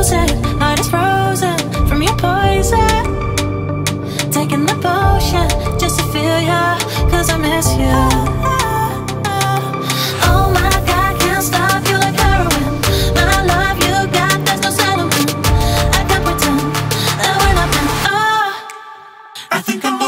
Heart is frozen from your poison. Taking the potion just to feel I miss you. Oh my god, can't stop you like heroin. My love you got, there's no. I can't pretend that we're not done. Oh, I think I'm.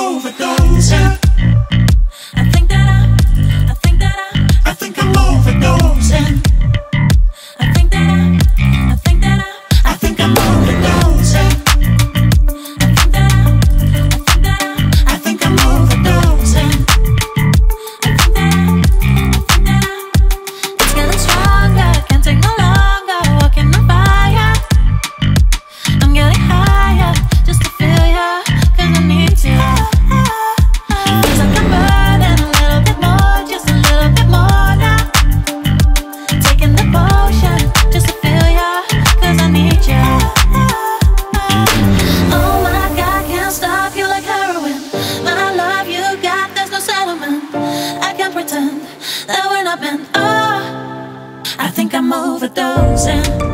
up and oh, I think I'm overdosing.